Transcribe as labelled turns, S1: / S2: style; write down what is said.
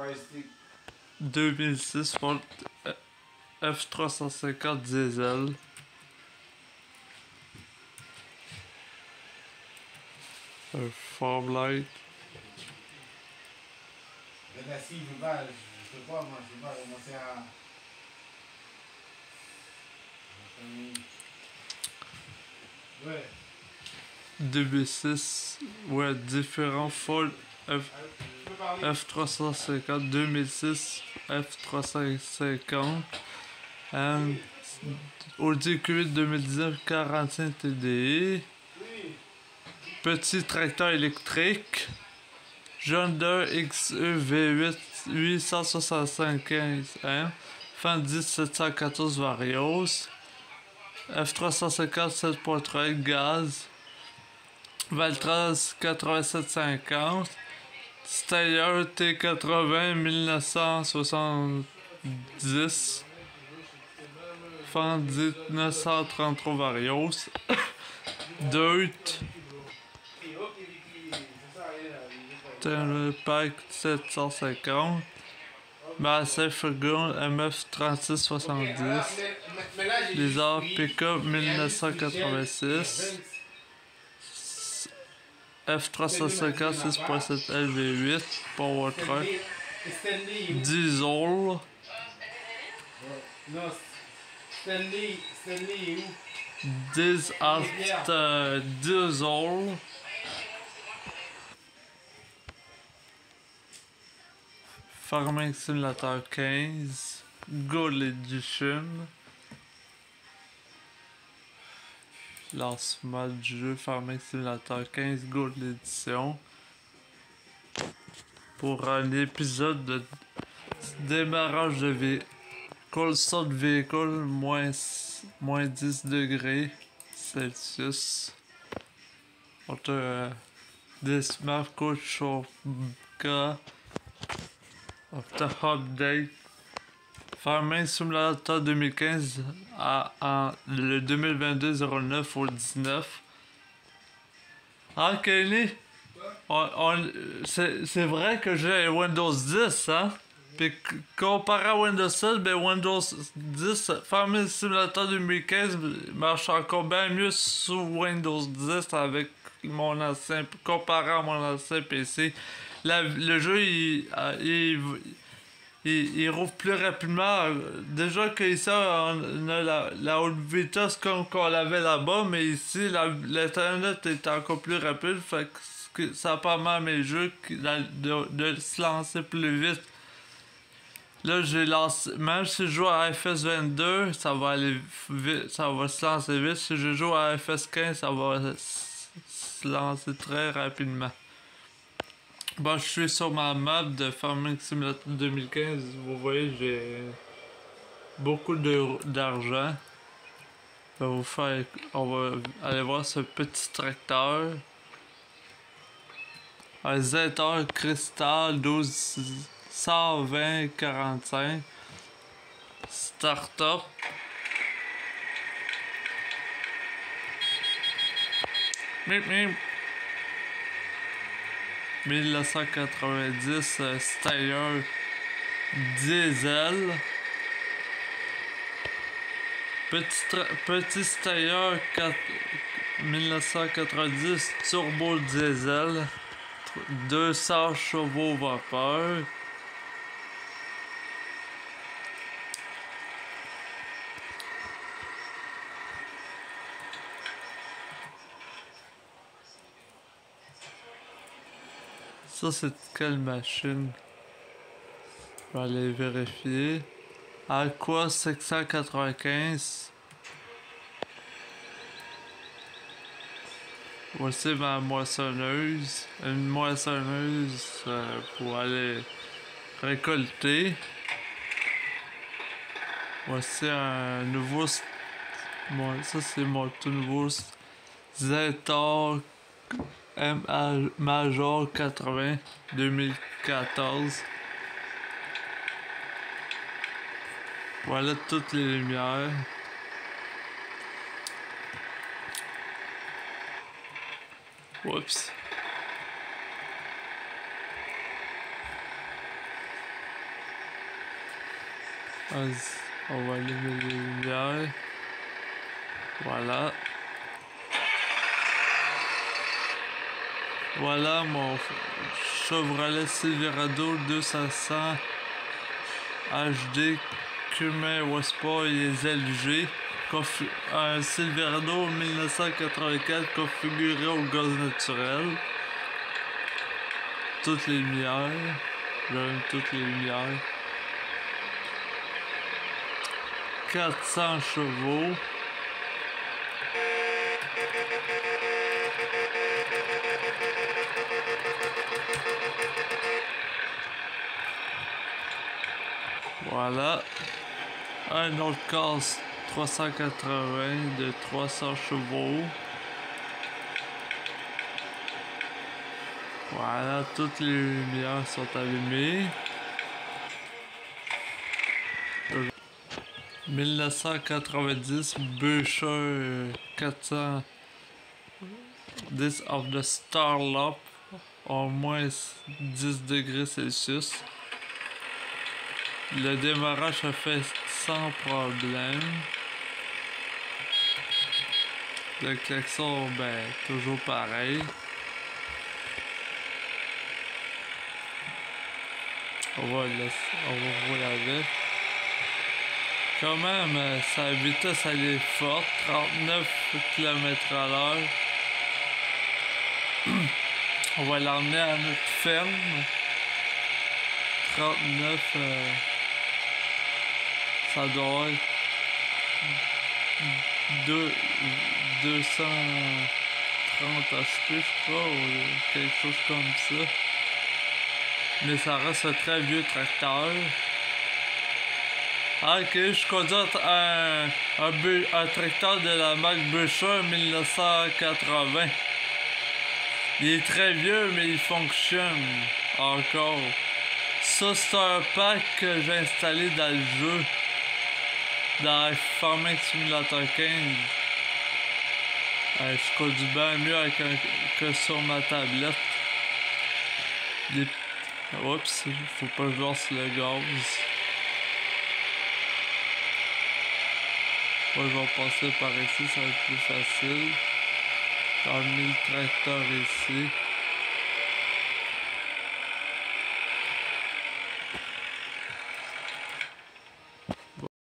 S1: Fire Stick.
S2: 2006 Ford F350 diesel. Un Farblight.
S1: Le Nassi, je veux pas, je je peux pas, moi, je veux pas commencer à. Ouais.
S2: 2006. Ouais, différents Ford F,
S1: parler
S2: F350. 2006 F350. Um, Audi Q8 2019 45 TDI. Petit tracteur électrique. John Deere XE V8 865 15 hein? Fendt 714 Varios. F350 7.3 gaz. Valtras 8750. Steyr T80 1970. Fendt 933 Varios. Dirt. Pack 750. Massey Ferguson MF 3670. Les arts Pickup 1986. F350 6.7 LV8 Power Truck.
S1: Stanley.
S2: Diesel.
S1: Non, Stanley. Stanley est où
S2: 10 Art euh, Diesel. Farming Simulator 15. Gold Edition. Lancement du jeu Farming Simulator 15 Gold Edition. Pour un épisode de démarrage de véhicule, sort de véhicule, moins, moins 10 degrés Celsius. On te euh, this map coach update. Farming Simulator 2015 à, en, le 2022 09 au 19. Ah, Kenny? On, on- c'est vrai que j'ai Windows 10, hein? Puis comparé à Windows 7, ben Windows 10, Farming Simulator 2015 marche encore bien mieux sous Windows 10 avec mon ancien, comparé à mon ancien PC. La- le jeu, il, il, il, rouvre plus rapidement. Déjà que ici, on a la, la haute vitesse comme qu'on l'avait là-bas, mais ici, l'internet est encore plus rapide. Fait que ça permet mes jeux la- de, de se lancer plus vite. Là, j'ai lancé. Même si je joue à FS22, ça va aller vite. Ça va se lancer vite. Si je joue à FS15, ça va se lancer très rapidement. Bon, je suis sur ma map de Farming Simulator 2015. Vous voyez, j'ai beaucoup d'argent. Faire. On va aller voir ce petit tracteur. Un Zetor Crystal 12 120 45. Startup. Mip, mip. 1990 euh, Steyr Diesel. Petit, petit Steyr 4 1990 Turbo Diesel. 200 chevaux vapeur. Ça, c'est quelle machine? Je vais aller vérifier. Aqua 695. Voici ma moissonneuse. Une moissonneuse euh, pour aller récolter. Voici un nouveau. ça, c'est mon tout nouveau Zetor Major 80 2014. Voilà toutes les lumières. Vas-y, On va allumer les lumières. Voilà. Voilà mon Chevrolet Silverado 200 HD Cumin Westport et les LG. Un Silverado 1984 configuré au gaz naturel. Toutes les lumières. J'aime toutes les lumières. 400 chevaux. Voilà. Un autre casse 380 de 300 chevaux. Voilà, toutes les lumières sont allumées. 1990 Bûcher 400 This of the Starlop au moins 10 degrés Celsius. Le démarrage se fait sans problème. Le klaxon, ben, toujours pareil. On va laisser, on va rouler avec. Quand même, euh, sa vitesse elle est forte, 39 km à l'heure. On va l'emmener à notre ferme. 39, euh, ça doit être 2, 230 HP, je crois, ou quelque chose comme ça. Mais ça reste un très vieux tracteur. Ah, ok, je conduis un, un, tracteur de la marque Bucher 1980. Il est très vieux, mais il fonctionne encore. Ça, c'est un pack que j'ai installé dans le jeu. Dans Farming Simulator 15. Euh, je conduis bien mieux avec que sur ma tablette. Les... Oups, faut pas je lance le gaz. Moi, je vais passer par ici, ça va être plus facile. J'ai mis le tracteur ici.